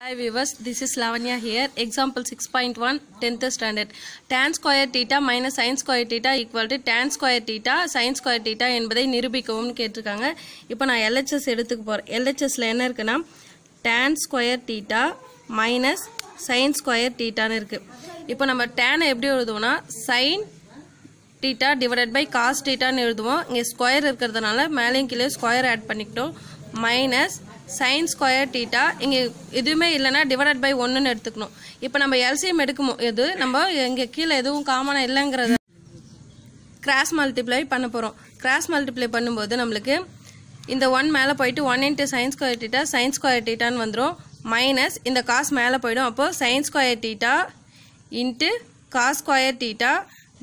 Hi viewers, this is Lavanya here. Example 6.1, 10th standard. Tan square theta minus sin square theta equal to tan square theta sin square theta என்பதை நிரூபிக்கவும் கேட்டிருக்காங்க இப்போ நான் LHS எடுத்துக்கு போகிறேன் LHSல என்ன இருக்குன்னா tan square theta minus sin square thetaன்னு இருக்கு இப்போ நம்ம tan எப்படி எழுதுவோம்னா sin theta divided by cos தீட்டான்னு எழுதுவோம் இங்கே ஸ்கொயர் இருக்கிறதுனால மேலேயும் கீழே ஸ்கொயர் ஆட் பண்ணிக்கிட்டோம் மைனஸ் சைன் ஸ்கொயர் டீட்டா இங்கே எதுவுமே இல்லைன்னா டிவைடட் பை ஒன்றுன்னு எடுத்துக்கணும். இப்போ நம்ம எல்சிஎம் எடுக்கும் எது? நம்ம இங்கே கீழே எதுவும் காமனாக இல்லைங்கிறத கிராஸ் மல்டிப்ளை பண்ண போகிறோம் கிராஸ் மல்டிப்ளை பண்ணும்போது நம்மளுக்கு இந்த ஒன் மேலே போயிட்டு one into sine square theta sine square டீட்டான்னு வந்துடும் மைனஸ் இந்த காஸ் மேலே போயிடும். அப்போது sine square theta into cos square theta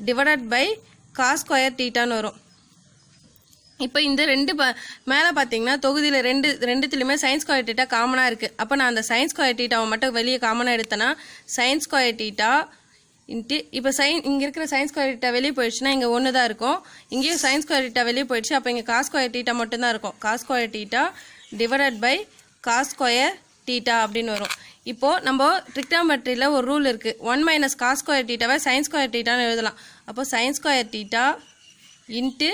divided by cos square டீட்டான்னு வரும். இப்போ இந்த ரெண்டு ப மேலே பார்த்தீங்கன்னா தொகுதியில் ரெண்டு ரெண்டுத்துலையுமே சயின்ஸ் குவாய்டீட்டா காமனாக இருக்குது அப்போ நான் அந்த சயின்ஸ் குவாய்டீட்டாவை மட்டும் வெளியே காமனாக எடுத்தேன்னா சயின்ஸ் குவாய்டீட்டா டீட்டா இன்ட்டு இப்போ சைன் இங்கே இருக்கிற சயின்ஸ் குவாய்டீட்டா வெளியே போயிடுச்சுன்னா இங்கே ஒன்று தான் இருக்கும் இங்கேயும் சயின்ஸ் குவாய்டீட்டா வெளியே போயிடுச்சு அப்போ இங்கே காஸ் ஸ்கொயர் டீட்டா மட்டும்தான் இருக்கும் cos square theta divided by cos square theta அப்படின்னு வரும் இப்போது நம்ம ட்ரிக்டாமெட்ரியில் ஒரு ரூல் இருக்குது ஒன் மைனஸ் காஸ் ஸ்கொயர் டீட்டாவை சயின்ஸ் ஸ்கொயர் டீட்டான்னு எழுதலாம் அப்போ sine square theta into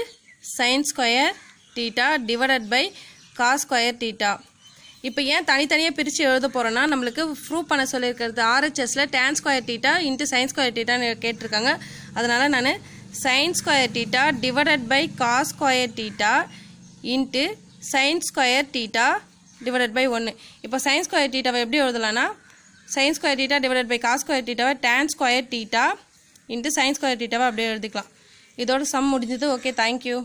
sine square theta divided by cos square theta இப்போ ஏன் தனித்தனியாக பிரித்து எழுத போகிறோன்னா நம்மளுக்கு ப்ரூவ் பண்ண சொல்லியிருக்கிறது ஆர்ஹெச்எஸில் tan square theta into sine square டீட்டான்னு கேட்டிருக்காங்க. அதனால் நான் sine square theta divided by cos square theta into sine square theta divided by ஒன்று இப்போ சைன் ஸ்கொயர் டீட்டாவை எப்படி எழுதலாம்னா sine square theta divided by cos square டீட்டாவை tan square theta into sine square டீட்டாவை அப்படியே எழுதிக்கலாம். இதோட சம் முடிஞ்சது. Okay thank you